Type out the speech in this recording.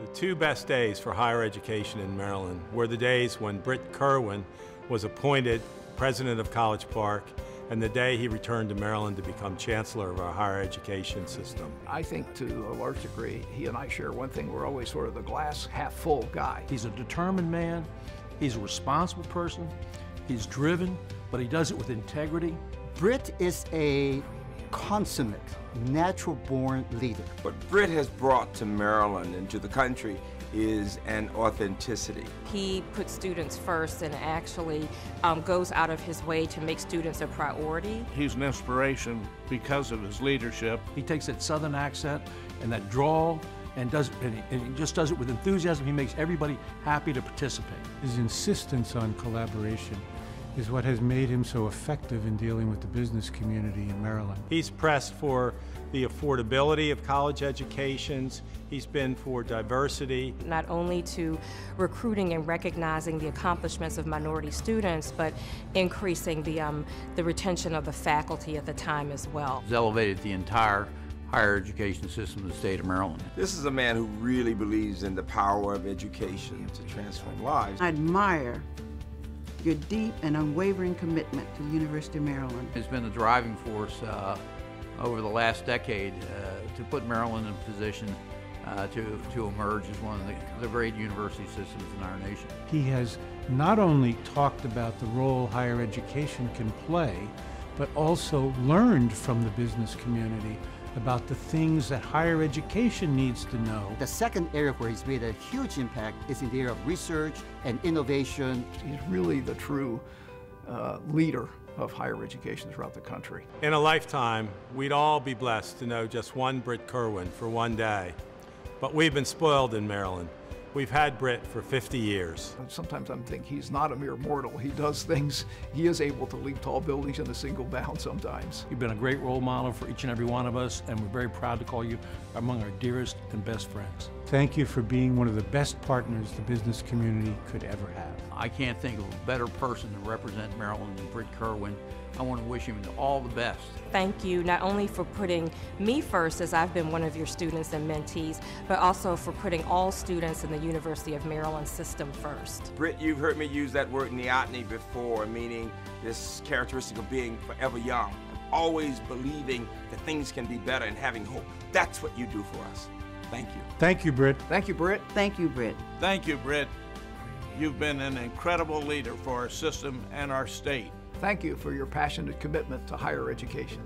The two best days for higher education in Maryland were the days when Brit Kirwan was appointed president of College Park and the day he returned to Maryland to become chancellor of our higher education system. I think to a large degree, he and I share one thing. We're always sort of the glass half full guy. He's a determined man, he's a responsible person, he's driven, but he does it with integrity. Brit is a consummate, natural born leader. What Brit has brought to Maryland and to the country is an authenticity. He puts students first and actually um, goes out of his way to make students a priority. He's an inspiration because of his leadership. He takes that southern accent and that drawl and does and he, and he just does it with enthusiasm. He makes everybody happy to participate. His insistence on collaboration is what has made him so effective in dealing with the business community in Maryland. He's pressed for the affordability of college educations. He's been for diversity. Not only to recruiting and recognizing the accomplishments of minority students, but increasing the, um, the retention of the faculty at the time as well. He's elevated the entire higher education system of the state of Maryland. This is a man who really believes in the power of education to transform lives. I admire your deep and unwavering commitment to the University of Maryland. It's been the driving force uh, over the last decade uh, to put Maryland in a position uh, to, to emerge as one of the, the great university systems in our nation. He has not only talked about the role higher education can play, but also learned from the business community about the things that higher education needs to know. The second area where he's made a huge impact is in the area of research and innovation. He's really the true uh, leader of higher education throughout the country. In a lifetime, we'd all be blessed to know just one Brit Kirwan for one day. But we've been spoiled in Maryland. We've had Brit for 50 years. Sometimes I'm thinking he's not a mere mortal. He does things, he is able to leap tall buildings in a single bound sometimes. You've been a great role model for each and every one of us, and we're very proud to call you among our dearest and best friends. Thank you for being one of the best partners the business community could ever have. I can't think of a better person to represent Maryland than Brit Kirwan. I want to wish him all the best. Thank you not only for putting me first, as I've been one of your students and mentees, but also for putting all students in the University of Maryland system first. Brit, you've heard me use that word neoteny before, meaning this characteristic of being forever young, and always believing that things can be better and having hope. That's what you do for us. Thank you. Thank you, Brit. Thank you, Brit. Thank you, Brit. Thank you, Brit. You've been an incredible leader for our system and our state. Thank you for your passionate commitment to higher education.